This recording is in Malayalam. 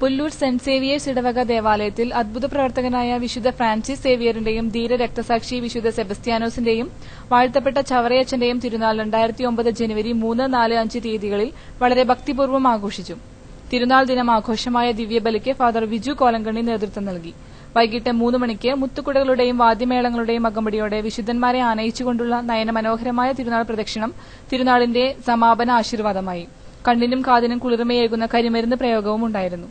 പുല്ലൂർ സെന്റ് സേവിയേഴ്സ് ഇടവക ദേവാലയത്തിൽ അത്ഭുത പ്രവർത്തകനായ വിശുദ്ധ ഫ്രാൻസിസ് സേവിയറിന്റെയും ധീര രക്തസാക്ഷി വിശുദ്ധ സെബസ്ത്യാനോസിന്റെയും വാഴ്ത്തപ്പെട്ട ചവറയച്ചന്റെയും തിരുനാൾ രണ്ടായിരത്തി ഒമ്പത് ജനുവരി മൂന്ന് നാല് അഞ്ച് തീയതികളിൽ വളരെ ഭക്തിപൂർവം ആഘോഷിച്ചു. തിരുനാൾ ദിനം ആഘോഷമായ ദിവ്യബലിക്ക് ഫാദർ വിജു കോലങ്കണ്ണി നേതൃത്വം നൽകി. വൈകിട്ട് മൂന്ന് മണിക്ക് മുത്തുകുടകളുടെയും വാദ്യമേളങ്ങളുടെയും അകമ്പടിയോടെ വിശുദ്ധന്മാരെ ആനയിച്ചുകൊണ്ടുള്ള നയനമനോഹരമായ തിരുനാൾ പ്രദക്ഷിണം തിരുനാളിന്റെ സമാപന ആശീർവാദമായി. കണ്ണിനും കാതിനും കുളിർമയേകുന്ന കരിമരുന്ന് പ്രയോഗവും ഉണ്ടായിരുന്നു.